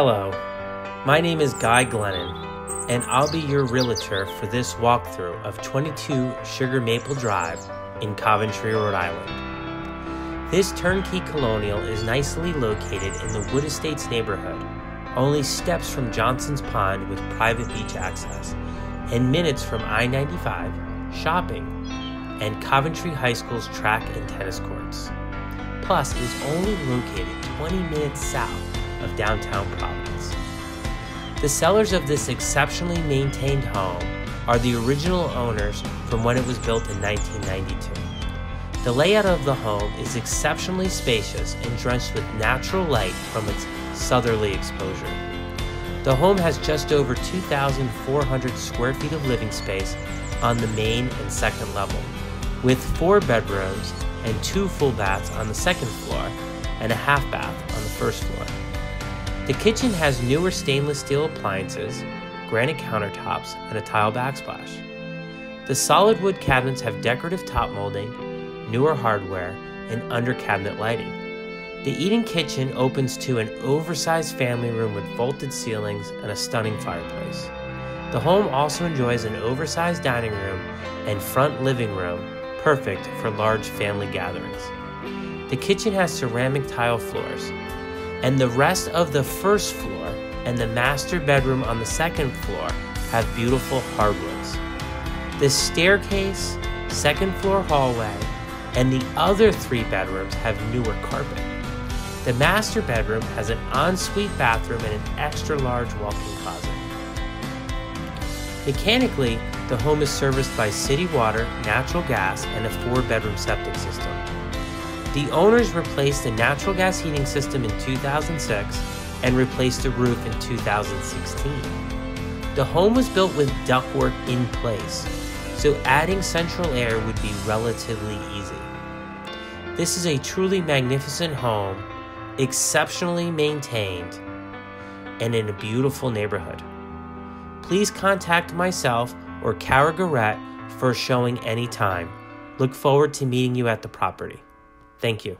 Hello, my name is Guy Glennon, and I'll be your realtor for this walkthrough of 22 Sugar Maple Drive in Coventry, Rhode Island. This turnkey colonial is nicely located in the Wood Estates neighborhood, only steps from Johnson's Pond with private beach access, and minutes from I 95, shopping, and Coventry High School's track and tennis courts. Plus, it is only located 20 minutes south of downtown Providence. The sellers of this exceptionally maintained home are the original owners from when it was built in 1992. The layout of the home is exceptionally spacious and drenched with natural light from its southerly exposure. The home has just over 2,400 square feet of living space on the main and second level, with four bedrooms and two full baths on the second floor and a half bath on the first floor. The kitchen has newer stainless steel appliances, granite countertops, and a tile backsplash. The solid wood cabinets have decorative top molding, newer hardware, and under cabinet lighting. The eating kitchen opens to an oversized family room with vaulted ceilings and a stunning fireplace. The home also enjoys an oversized dining room and front living room, perfect for large family gatherings. The kitchen has ceramic tile floors, and the rest of the first floor and the master bedroom on the second floor have beautiful hardwoods. The staircase, second floor hallway, and the other three bedrooms have newer carpet. The master bedroom has an ensuite bathroom and an extra large walk in closet. Mechanically, the home is serviced by city water, natural gas, and a four bedroom septic system. The owners replaced the natural gas heating system in 2006 and replaced the roof in 2016. The home was built with ductwork in place, so adding central air would be relatively easy. This is a truly magnificent home, exceptionally maintained, and in a beautiful neighborhood. Please contact myself or Kara Geurettey for showing anytime. Look forward to meeting you at the property. Thank you.